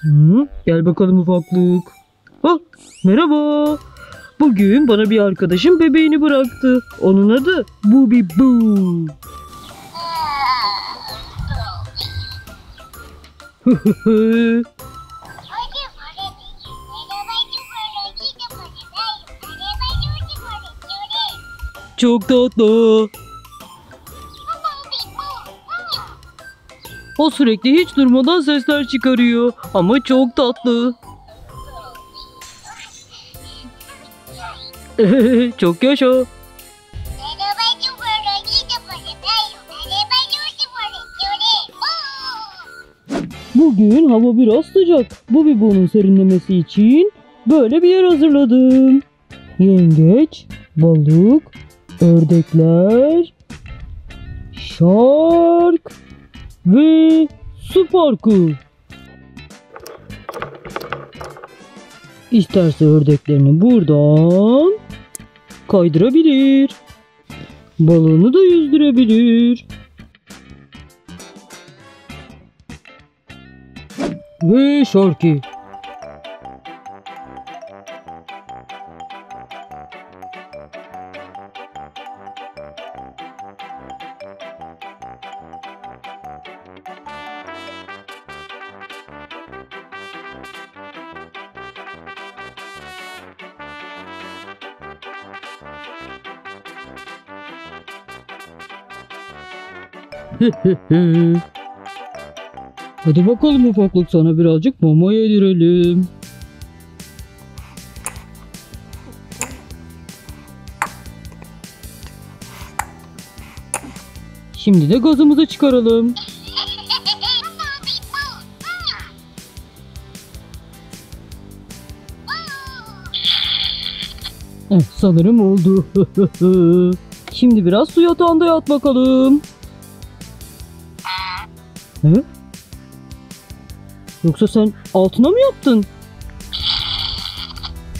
Hı, gel bakalım ufaklık. Ah, merhaba. Bugün bana bir arkadaşım bebeğini bıraktı. Onun adı Booby Boo. Çok tatlı. O sürekli hiç durmadan sesler çıkarıyor ama çok tatlı. çok yaşa. Bugün hava biraz sıcak. Bu bibuğunun serinlemesi için böyle bir yer hazırladım. Yengeç, balık, ördekler, şark ve su parkı. İsterse ördeklerini buradan kaydırabilir. Balığını da yüzdürebilir. Ve Sharky. Hadi bakalım ufaklık sana birazcık mama yedirelim. Şimdi de gazımızı çıkaralım. Eh, sanırım oldu. Şimdi biraz su yatağında yat bakalım. He? Yoksa sen altına mı yaptın?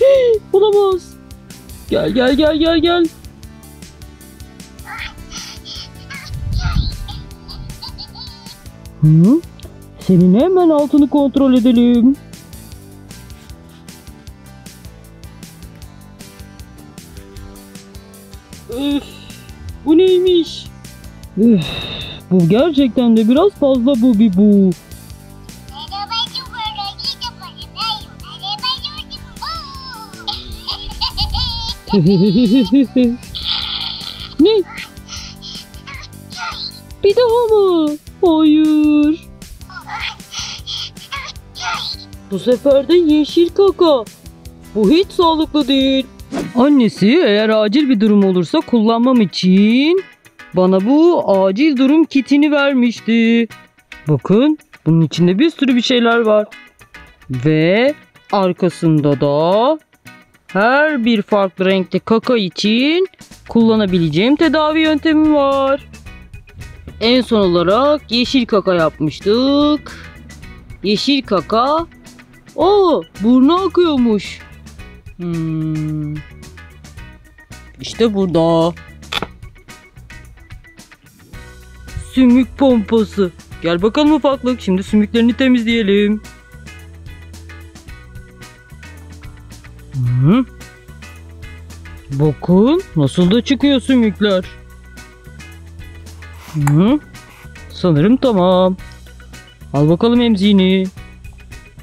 Hii, Olamaz. Gel gel gel gel gel. Hı? Senin hemen altını kontrol edelim. Üf, bu neymiş? Üf, bu gerçekten de biraz fazla bu bir bu. ne? Bir daha mı? Hayır. Bu sefer de yeşil kaka. Bu hiç sağlıklı değil. Annesi eğer acil bir durum olursa kullanmam için bana bu acil durum kitini vermişti. Bakın bunun içinde bir sürü bir şeyler var. Ve arkasında da her bir farklı renkte kaka için kullanabileceğim tedavi yöntemi var. En son olarak yeşil kaka yapmıştık. Yeşil kaka. O burnu akıyormuş. Hmm. İşte burada. Sümük pompası. Gel bakalım ufaklık. Şimdi sümüklerini temizleyelim. Hı. Bakın nasıl da çıkıyor sümükler. Hı. Sanırım tamam. Al bakalım emziğini.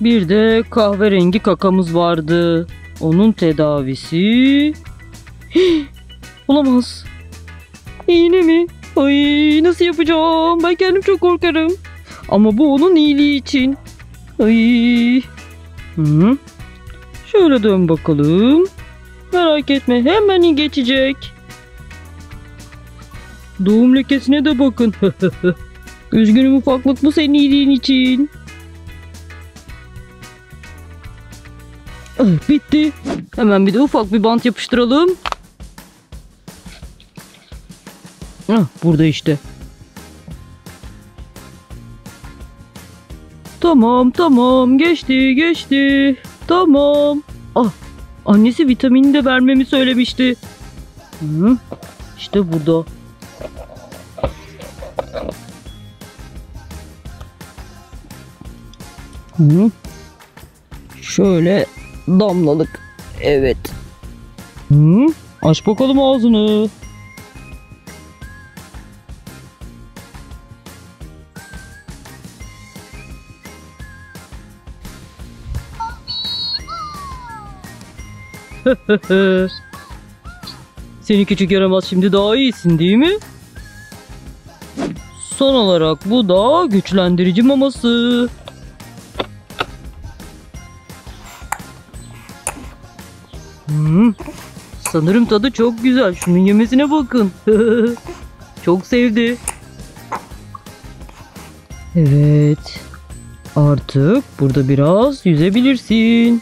Bir de kahverengi kakamız vardı. Onun tedavisi... Hii, Olamaz. İğne mi? Ay nasıl yapacağım? Ben kendim çok korkarım. Ama bu onun iyiliği için. Ay. Hı. Şöyle dön bakalım. Merak etme hemen geçecek. Doğum lekesine de bakın. Üzgünüm ufaklık bu senin iyiliğin için. Ah, bitti. Hemen bir de ufak bir bant yapıştıralım. Ah, burada işte. Tamam tamam geçti geçti. Tamam. Ah annesi vitamini de vermemi söylemişti. Hı, işte burada. Hı. Şöyle damlalık. Evet. Hı? Aç bakalım ağzını. Seni küçük yaramaz şimdi daha iyisin değil mi? Son olarak bu da güçlendirici maması. Hmm, sanırım tadı çok güzel. Şunun yemesine bakın. çok sevdi. Evet. Artık burada biraz yüzebilirsin.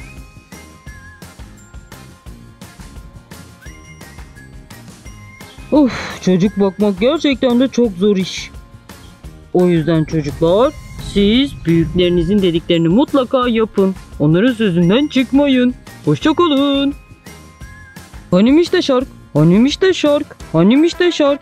Of, çocuk bakmak gerçekten de çok zor iş. O yüzden çocuklar, siz büyüklerinizin dediklerini mutlaka yapın. Onların sözünden çıkmayın. Hoşçakalın. Hanim işte şark, hanim işte şark, hanim işte şark.